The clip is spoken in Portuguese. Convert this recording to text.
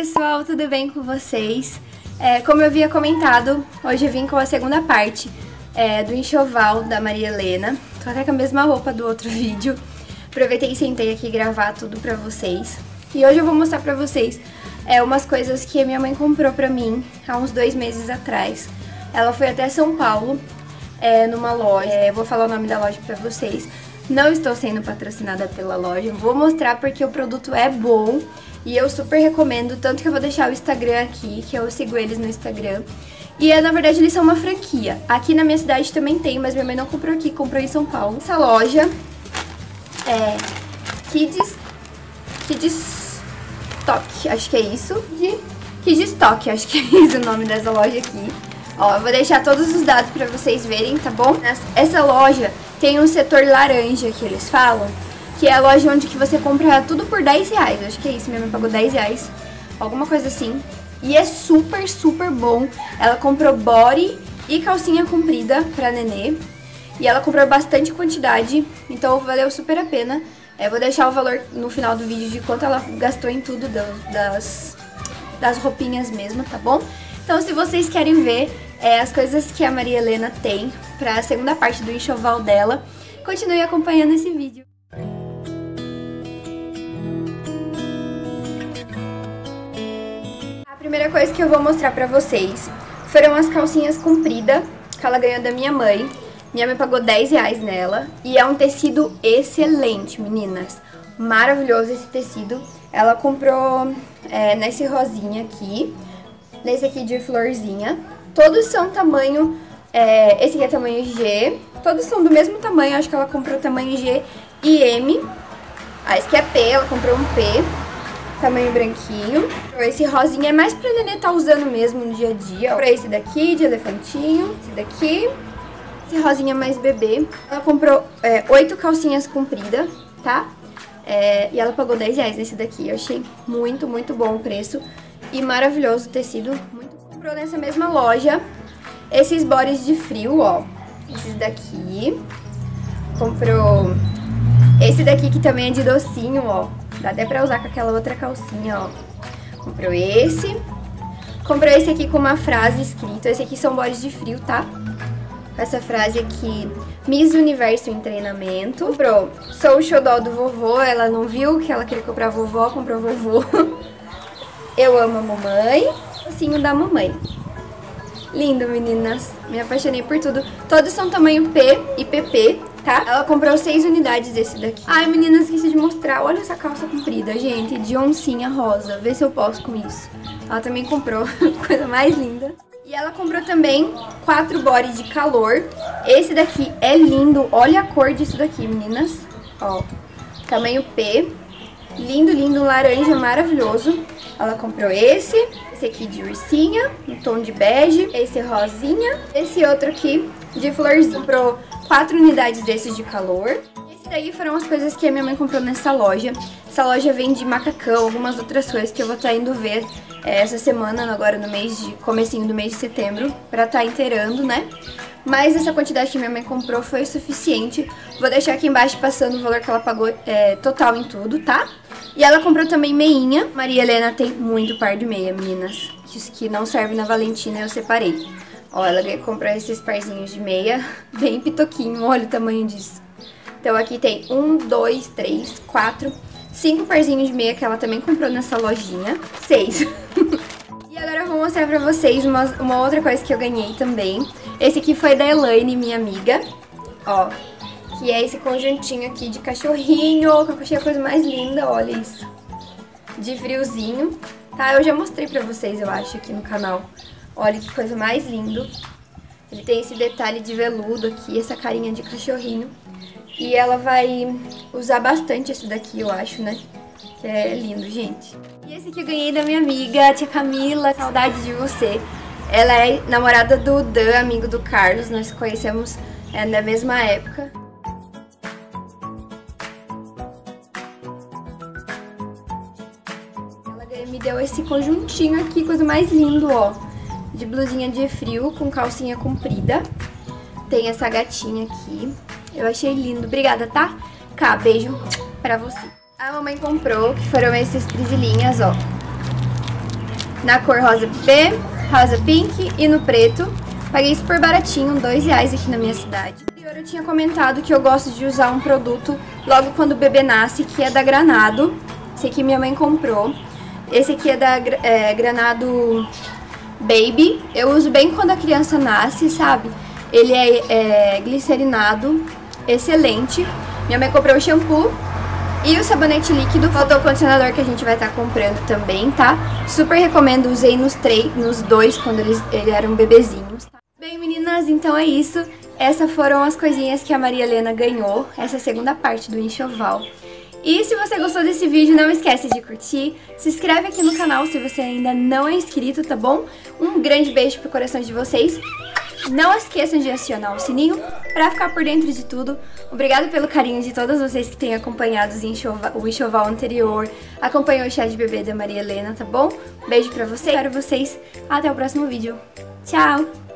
pessoal, tudo bem com vocês? É, como eu havia comentado, hoje eu vim com a segunda parte é, do enxoval da Maria Helena. Tô até com a mesma roupa do outro vídeo. Aproveitei e sentei aqui gravar tudo pra vocês. E hoje eu vou mostrar pra vocês é, umas coisas que a minha mãe comprou pra mim há uns dois meses atrás. Ela foi até São Paulo, é, numa loja. É, eu vou falar o nome da loja pra vocês. Não estou sendo patrocinada pela loja, vou mostrar porque o produto é bom e eu super recomendo, tanto que eu vou deixar o Instagram aqui, que eu sigo eles no Instagram. E é, na verdade eles são uma franquia. Aqui na minha cidade também tem, mas minha mãe não comprou aqui, comprou em São Paulo. Essa loja é Kids, Kids Stock, acho que é isso. De Kids Stock, acho que é isso o nome dessa loja aqui. Ó, eu vou deixar todos os dados pra vocês verem, tá bom? Essa loja tem um setor laranja que eles falam, que é a loja onde que você compra tudo por 10 reais. Acho que é isso, minha mãe pagou 10 reais, alguma coisa assim. E é super, super bom. Ela comprou body e calcinha comprida pra nenê. E ela comprou bastante quantidade, então valeu super a pena. É, vou deixar o valor no final do vídeo de quanto ela gastou em tudo das, das roupinhas mesmo, tá bom? Então se vocês querem ver é, as coisas que a Maria Helena tem pra segunda parte do enxoval dela, continue acompanhando esse vídeo. Primeira coisa que eu vou mostrar pra vocês foram as calcinhas compridas que ela ganhou da minha mãe. Minha mãe pagou 10 reais nela e é um tecido excelente, meninas. Maravilhoso esse tecido. Ela comprou é, nesse rosinha aqui, nesse aqui de florzinha. Todos são tamanho, é, esse aqui é tamanho G, todos são do mesmo tamanho, acho que ela comprou tamanho G e M. Ah, esse aqui é P, ela comprou um P tamanho branquinho. Esse rosinha é mais pra nenê tá usando mesmo no dia a dia. Pra esse daqui, de elefantinho, esse daqui. Esse rosinha mais bebê. Ela comprou é, oito calcinhas compridas, tá? É, e ela pagou 10 reais nesse daqui. Eu achei muito, muito bom o preço. E maravilhoso o tecido. Muito... Comprou nessa mesma loja esses bores de frio, ó. Esses daqui. Comprou esse daqui que também é de docinho, ó. Dá até pra usar com aquela outra calcinha, ó. Comprou esse. Comprou esse aqui com uma frase escrita. Esse aqui são bodes de frio, tá? Essa frase aqui, Miss Universo em treinamento. Comprou Sou o xodó do vovô. Ela não viu que ela queria comprar vovó, comprou vovô. Eu amo a mamãe. Docinho da mamãe. Lindo, meninas. Me apaixonei por tudo. Todos são tamanho P e PP, tá? Ela comprou seis unidades desse daqui. Ai, meninas, esqueci de mostrar. Olha essa calça comprida, gente, de oncinha rosa. Vê se eu posso com isso. Ela também comprou, coisa mais linda. E ela comprou também quatro bodies de calor. Esse daqui é lindo. Olha a cor disso daqui, meninas. Ó, tamanho P. Lindo, lindo, laranja, maravilhoso. Ela comprou esse, esse aqui de ursinha, um tom de bege, esse rosinha, esse outro aqui de florzinha. Comprou quatro unidades desses de calor. Esse daí foram as coisas que a minha mãe comprou nessa loja. Essa loja vende macacão, algumas outras coisas que eu vou estar tá indo ver é, essa semana, agora no mês de comecinho do mês de setembro, pra estar tá inteirando, né? Mas essa quantidade que minha mãe comprou foi suficiente. Vou deixar aqui embaixo passando o valor que ela pagou é, total em tudo, tá? E ela comprou também meinha. Maria Helena tem muito par de meia, meninas. Que não serve na Valentina, eu separei. Ó, ela comprou esses parzinhos de meia, bem pitoquinho, olha o tamanho disso. Então aqui tem um, dois, três, quatro, cinco parzinhos de meia que ela também comprou nessa lojinha. Seis. e agora eu vou mostrar pra vocês uma, uma outra coisa que eu ganhei também. Esse aqui foi da Elaine, minha amiga. Ó, que é esse conjuntinho aqui de cachorrinho, que eu achei a coisa mais linda, olha isso. De friozinho, tá? Eu já mostrei pra vocês, eu acho, aqui no canal. Olha que coisa mais lindo. Ele tem esse detalhe de veludo aqui, essa carinha de cachorrinho. E ela vai usar bastante esse daqui, eu acho, né? Que é lindo, gente. E esse aqui eu ganhei da minha amiga, tia Camila. Saudade de você. Ela é namorada do Dan, amigo do Carlos. Nós conhecemos é, na mesma época. Ela me deu esse conjuntinho aqui, coisa mais lindo, ó de blusinha de frio com calcinha comprida. Tem essa gatinha aqui. Eu achei lindo. Obrigada, tá? Cá, beijo pra você. A mamãe comprou, que foram esses prisilinhas, ó. na cor rosa bebê, rosa pink e no preto. Paguei super baratinho, dois reais aqui na minha cidade. Eu tinha comentado que eu gosto de usar um produto logo quando o bebê nasce, que é da Granado. Esse aqui minha mãe comprou. Esse aqui é da é, Granado Baby. Eu uso bem quando a criança nasce, sabe? Ele é, é glicerinado, excelente. Minha mãe comprou o shampoo e o sabonete líquido. Faltou o condicionador que a gente vai estar tá comprando também, tá? Super recomendo, usei nos, três, nos dois quando eles, eles eram bebezinhos. Tá? Bem, meninas, então é isso. Essas foram as coisinhas que a Maria Helena ganhou, essa segunda parte do enxoval. E se você gostou desse vídeo, não esquece de curtir, se inscreve aqui no canal se você ainda não é inscrito, tá bom? Um grande beijo pro coração de vocês. Não esqueçam de acionar o sininho para ficar por dentro de tudo. Obrigada pelo carinho de todas vocês que têm acompanhado o enxoval anterior, acompanhou o chá de bebê da Maria Helena, tá bom? Beijo pra vocês, quero vocês, até o próximo vídeo. Tchau!